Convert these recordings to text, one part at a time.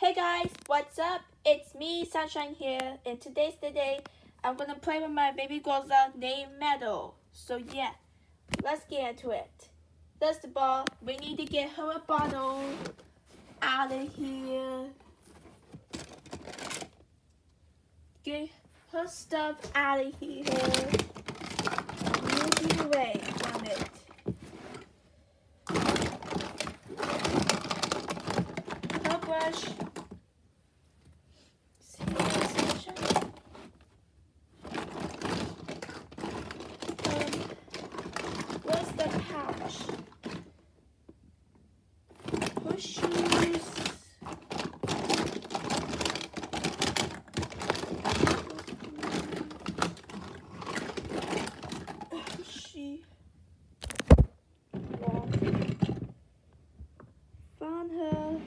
Hey guys, what's up? It's me, Sunshine here, and today's the day I'm gonna play with my baby Goza uh, named Meadow. So yeah, let's get into it. First of all, we need to get her a bottle out of here. Get her stuff out of here. Move away from it. Her brush. See this sunshine? Um, where's the pouch? Her shoes. She walked. Found her.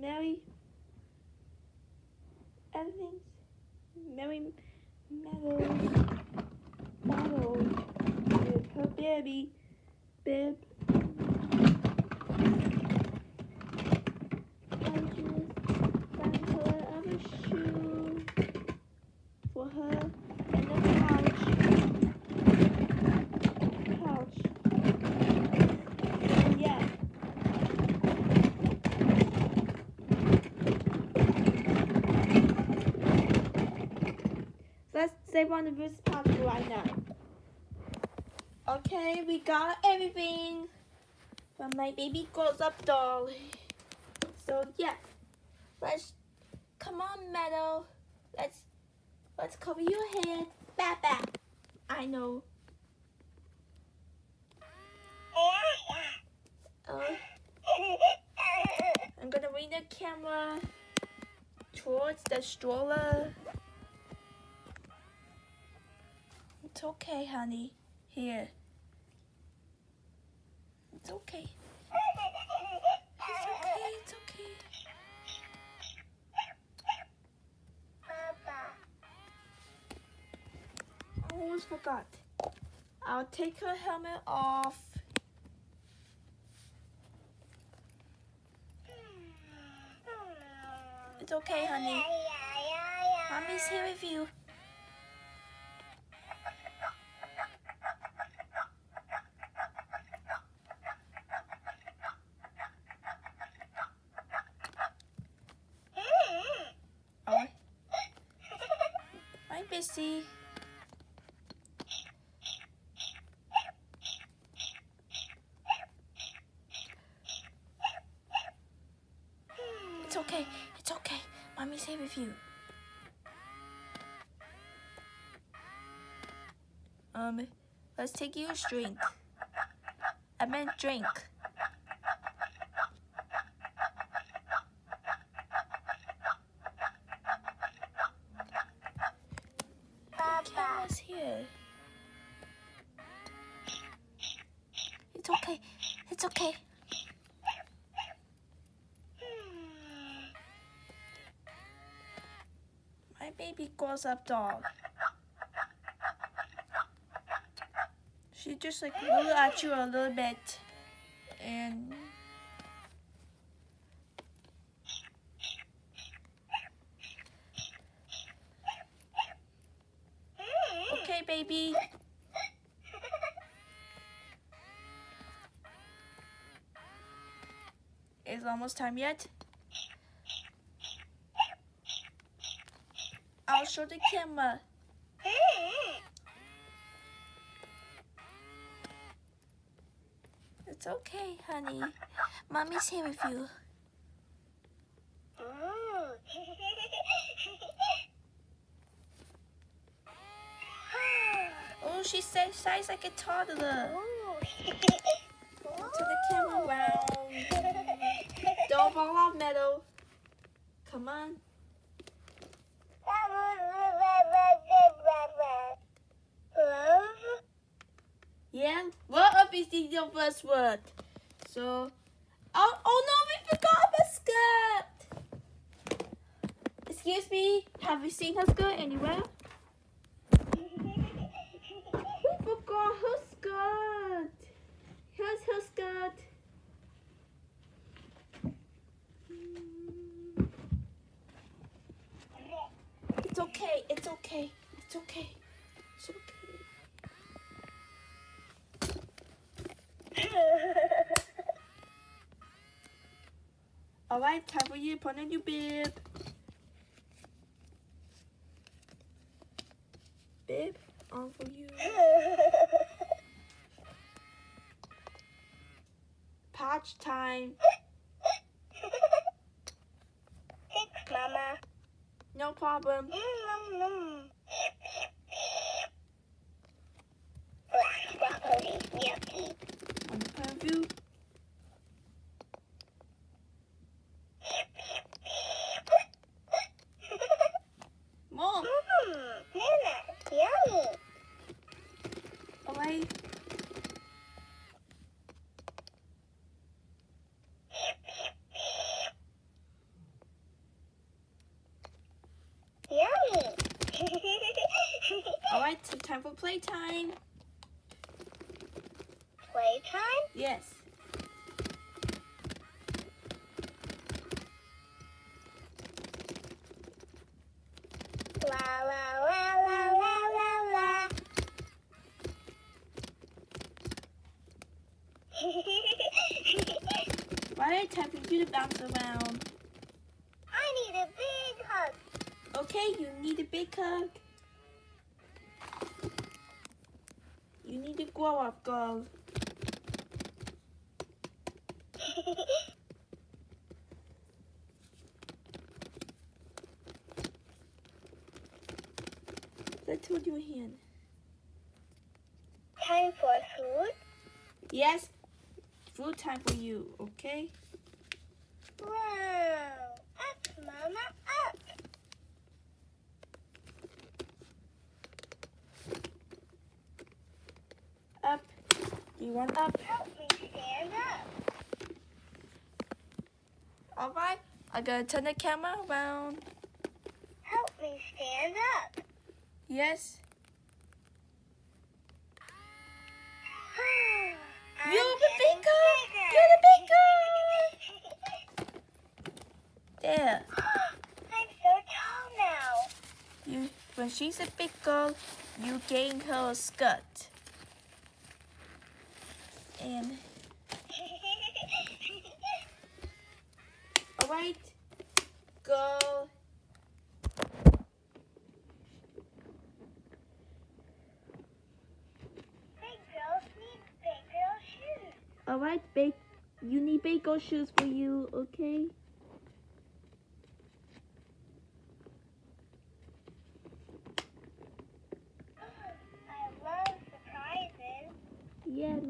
Mary. Everything's Mary Meadows. Meadows baby. Bib. Just found her other shoe for her and a. Yeah. Let's save on the boost pouch right now. Okay, we got everything from my baby grows up doll. So yeah, let's come on, Meadow. Let's let's cover your head. Bat bat. I know. Uh, I'm gonna bring the camera towards the stroller. It's okay, honey. Here. It's okay. It's okay, it's okay. I almost forgot. I'll take her helmet off. Hmm. It's okay, honey. Mommy's here with you. Oh. Hi, Bissy. It's okay. It's okay. Mommy's here with you. Um, let's take you a drink. I meant drink. The camera's here. It's okay. It's okay. My baby grows up dog. She just like look at you a little bit and Okay baby. Is almost time yet? I'll show the camera. It's okay, honey. Mommy's here with you. Oh, she says size like a toddler. To the camera round. Don't fall off, Meadow. Come on. Yeah? What up is the your first word? So, oh, oh no, we forgot the skirt. Excuse me, have you seen her skirt anywhere? We forgot her skirt. Here's her skirt. Mm. Okay. It's okay. It's okay. It's okay. Alright, time for you to put on your bib. Bib, on for you. Patch time. Problem. Mm, nom, nom. Ugh, broccoli, yucky. On the point of view. Mom, Mmm, Hannah, yummy. alright. Yummy. Alright, so time for playtime. Playtime? Yes. La la la la la la la. Alright, time for you to bounce around. I need a big hug. Okay, you need a big hug. You need to grow up, girl. Let's hold your hand. Time for food? Yes, food time for you, okay? Wow. Up, Mama, up. Up. You want up? Help me stand up. Alright, I gotta turn the camera around. Help me stand up. Yes. You're the getting big girl. You're the big girl. There. I'm so tall now. You when she's a big girl, you gain her a skirt. And go. big girl shoes. Alright, big you need girl shoes for you, okay?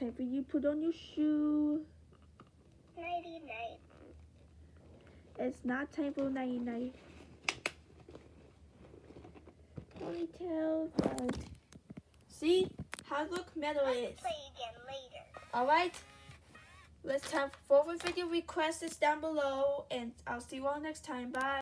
Time for you put on your shoe. Nighty night. It's not time for nighty night. Ponytail, but see how look metal is. Let's play again later. Alright. Let's have forward video requests down below and I'll see you all next time. Bye.